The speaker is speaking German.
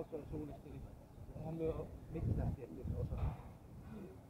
Toi Kaukola suunnisteli. Onhan myö mitään tietysti osa. Punta,